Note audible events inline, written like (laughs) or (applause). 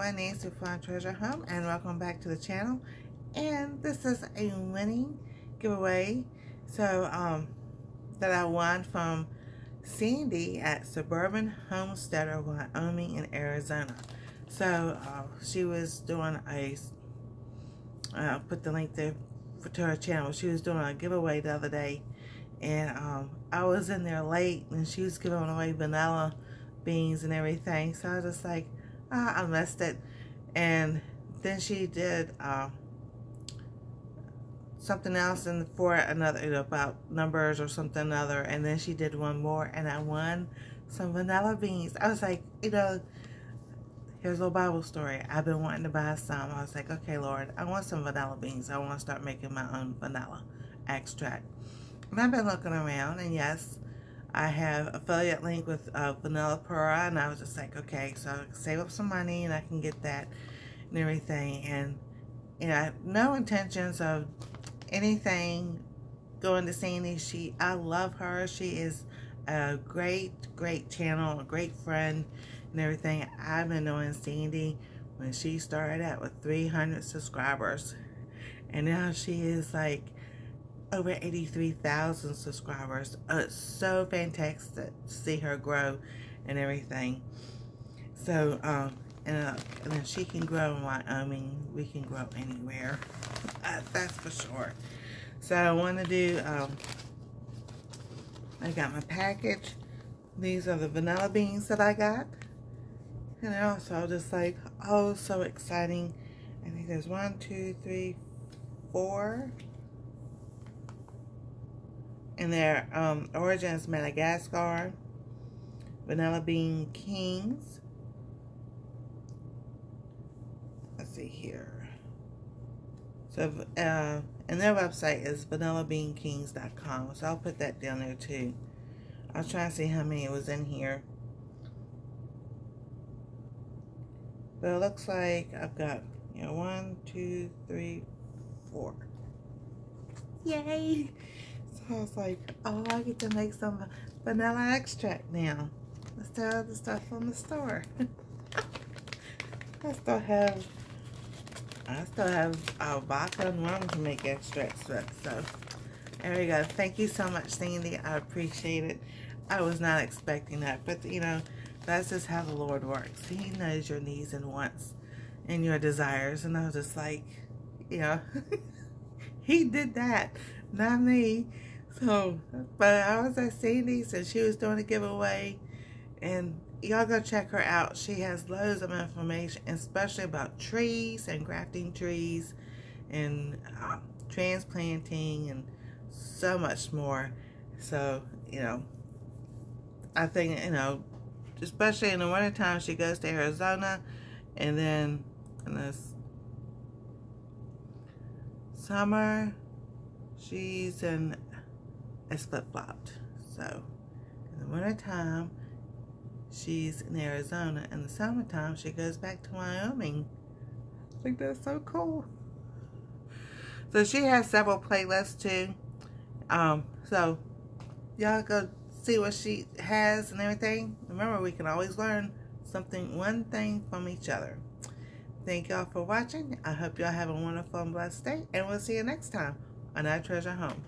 Hi everyone, Nancy from Treasured Home and welcome back to the channel. And this is a winning giveaway so um, that I won from Sandi at Suburban Homesteader, Wyoming in Arizona. So uh, she was doing a, uh, put the link there for, to her channel. She was doing a giveaway the other day and um, I was in there late and she was giving away vanilla beans and everything. So I was just like, uh, I missed it. And then she did uh, something else and for another you know, about numbers or something other. And then she did one more and I won some vanilla beans. I was like, you know, here's a little Bible story. I've been wanting to buy some. I was like, okay, Lord, I want some vanilla beans. I want to start making my own vanilla extract. And I've been looking around and yes, I have affiliate link with uh, Vanilla Pura, and I was just like, okay, so I save up some money and I can get that and everything. And, you know, no intentions of anything going to Sandi. She, I love her. She is a great, great channel, a great friend and everything. I've been knowing Sandi when she started out with 300 subscribers. And now she is like over 83,000 subscribers. Uh, it's so fantastic to see her grow and everything. So, um, and, uh, and she can grow in Wyoming, we can grow anywhere. (laughs) Uh, that's for sure. So I want to do, um, I got my package. These are the vanilla beans that I got. And also, I was just like, oh, so exciting. I think there's one, two, three, four and their um, origin is Madagascar, Vanilla Bean Kings. Let's see here. So, uh, and their website is vanillabeankings.com. So I'll put that down there too. I was trying to see how many was in here. But it looks like I've got, you know, one, two, three, four. Yay! I was like, oh, I get to make some vanilla extract now. Instead of the stuff from the store. (laughs) I still have, I still have uh, vodka and rum to make extracts with. So, there we go. Thank you so much, Sandi. I appreciate it. I was not expecting that. But, you know, that's just how the Lord works. He knows your needs and wants and your desires. And I was just like, you (laughs) know, he did that, not me. So, but I was at Sandi's and she was doing a giveaway. And y'all go check her out. She has loads of information, especially about trees and grafting trees and uh, transplanting and so much more. So, you know, I think, you know, especially in the wintertime, she goes to Arizona and then in this summer, she's in it's flip-flopped. So, in the wintertime, she's in Arizona. In the summertime, she goes back to Wyoming. I think that's so cool. So she has several playlists too. Um, so y'all go see what she has and everything. Remember, we can always learn something, one thing from each other. Thank y'all for watching. I hope y'all have a wonderful and blessed day. And we'll see you next time on Our Treasured Home.